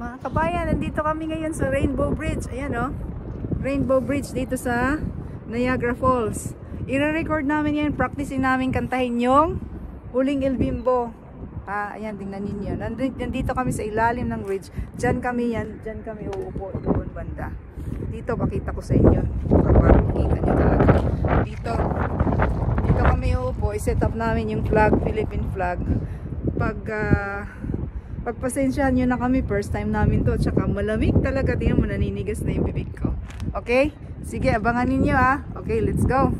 Mga kabayan, nandito kami ngayon sa Rainbow Bridge. Ayan oh. Rainbow Bridge dito sa Niagara Falls. I-record namin yan, practicing namin kantahin yung Huling El Bimbo. Ah, ayan, tingnan ninyo. Nandito, kami sa ilalim ng bridge. Diyan kami yan, diyan kami uupo doon banda. Dito, pakita ko sa inyo. Para makita nyo talaga. Dito, dito kami uupo. I-set up namin yung flag, Philippine flag. Pag, ah, pagpasensyahan nyo na kami, first time namin to. Tsaka malamig talaga. Tingnan mo, naninigas na yung bibig ko. Okay? Sige, abangan ninyo ah. Okay, let's go.